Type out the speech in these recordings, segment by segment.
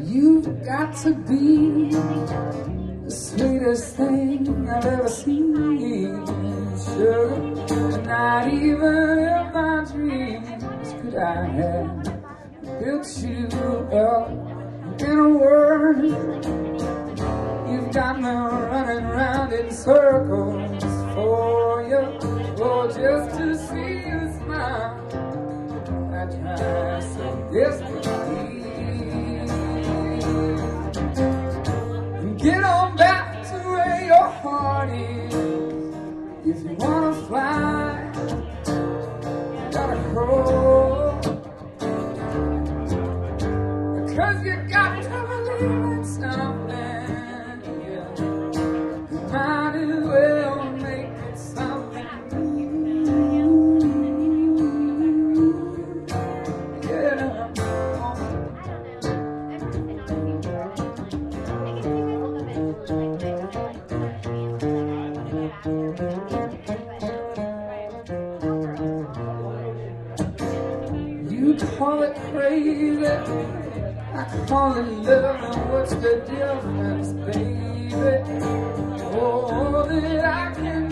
You've got to be the sweetest thing I've ever seen. Sugar, not even in my dreams could I have built you up in a world. Got me running round in circles for you, or just to see you smile. I try so desperately. Get on back to where your heart is. If you wanna fly, you gotta crawl. Cause you got to believe in something. You call it crazy, I call it love. What's the difference, baby? All that I can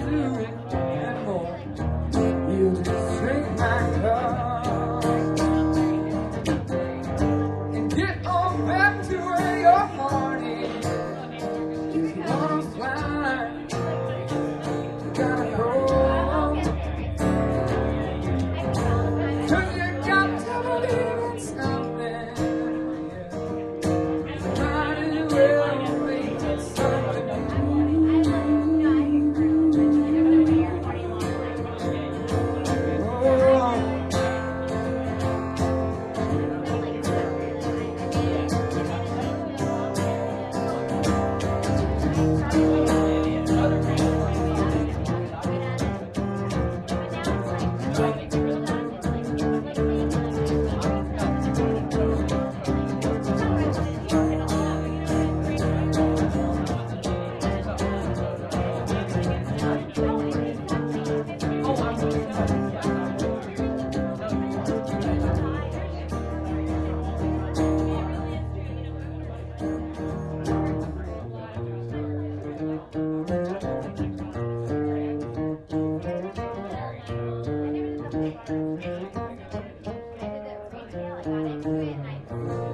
まで食えない。